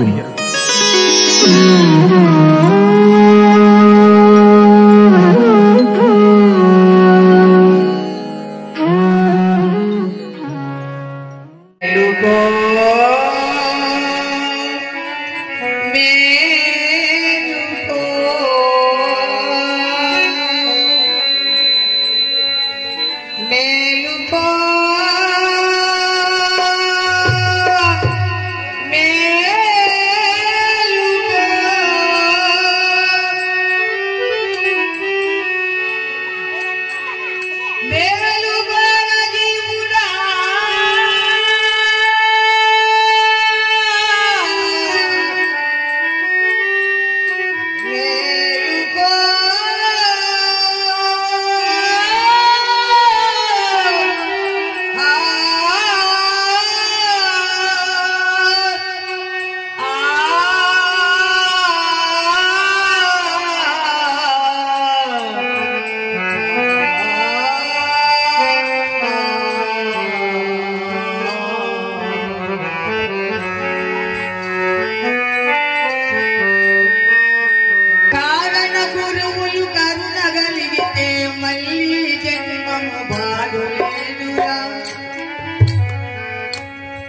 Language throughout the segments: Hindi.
buen día. Mm-hmm.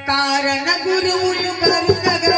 कारण गुरुल करुण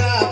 ¡Gracias!